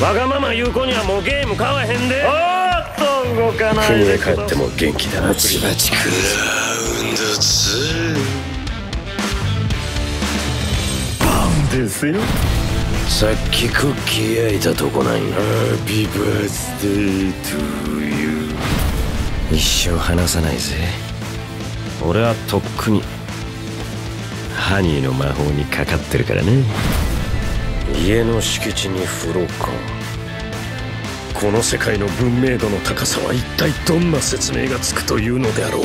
わがまま言う子にはもうゲーム買わへんで。おっと動かない国へで帰っても元気だな。バチバチクラウンド2ですよ。さっきクッキー焼いたとこなんやハッピーバースデートゥーユー一生離さないぜ。俺はとっくに。ハニーの魔法にかかってるからね。家の敷地に風呂かこの世界の文明度の高さは一体どんな説明がつくというのであろう？